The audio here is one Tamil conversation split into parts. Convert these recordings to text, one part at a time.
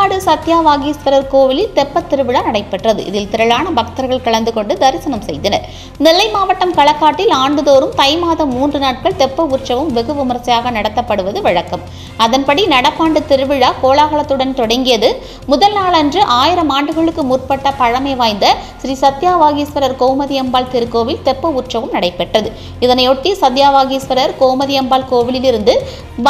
களக்காடு சத்யாவாகீஸ்வரர் கோவிலில் தெப்பத் திருவிழா நடைபெற்றது. இதில் திரளான பக்தர்கள் கலந்து கொண்டு தரிசனம் செய்தனர். நெல்லை மாவட்டம் களக்காட்டில் ஆண்டுதோறும் தை மாதம் மூன்று நாட்கள் தெப்ப உற்சவம் வெகு விமர்சையாக நடத்தப்படுவது வழக்கம். அதன்படி நடப்பாண்டு திருவிழா கோலாகலத்துடன் தொடங்கியது. முதல் நாளன்று ஆயிரம் ஆண்டுகளுக்கு முற்பட்ட பழமை வாய்ந்த ஸ்ரீ சத்யாவாகீஸ்வரர் கோமதியம்பாள் திருக்கோவில் தெப்ப உற்சவம் நடைபெற்றது. இதனையொட்டி சத்யாவாகீஸ்வரர் கோமதியம்பாள் கோவிலிலிருந்து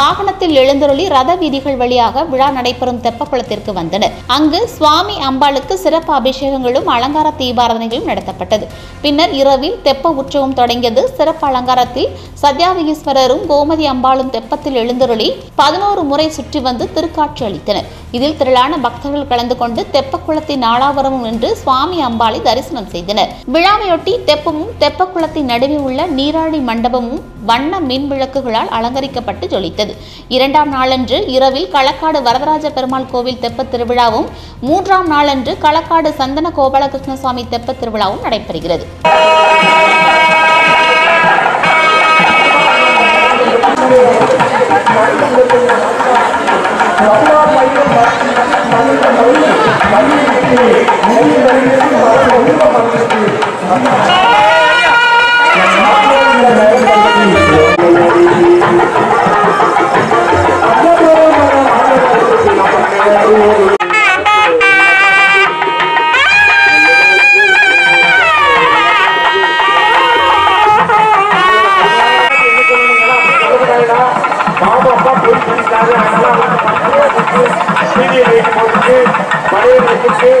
வாகனத்தில் எழுந்தருளி ரத வீதிகள் வழியாக விழா நடைபெறும் தெப்பக்குளத்திற்கு கோவிலுக்கு வந்தனர் அங்கு சுவாமி அம்பாளுக்கு சிறப்பு அபிஷேகங்களும் அலங்கார தீபாராதனைகளும் நடத்தப்பட்டது. பின்னர் இரவில் தெப்ப உற்சவம் தொடங்கியது. சிறப்பு அலங்காரத்தில் சத்யாவிகீஸ்வரரும் கோமதி அம்பாளும் தெப்பத்தில் எழுந்தருளி பதினோரு முறை சுற்றி வந்து திருக்காட்சி அளித்தனர். இதில் திரளான பக்தர்கள் கலந்து கொண்டு தெப்பக்குளத்தின் நாளாவரமும் நின்று சுவாமி அம்பாளை தரிசனம் செய்தனர். விழாவையொட்டி தெப்பமும் தெப்பக்குளத்தின் நடுவே உள்ள நீராழி மண்டபமும் வண்ண மின் விளக்குகளால் அலங்கரிக்கப்பட்டு ஜொலித்தது இரண்டாம் நாளன்று இரவில் களக்காடு வரதராஜ பெருமாள் கோவில் தெப்பத் திருவிழாவும் மூன்றாம் நாளன்று களக்காடு சந்தன கோபாலகிருஷ்ணசுவாமி தெப்பத் திருவிழாவும் நடைபெறுகிறது மாமாப்பா போய் பிடிக்காது அதனால சீனியை போட்டு மழையை வச்சுட்டு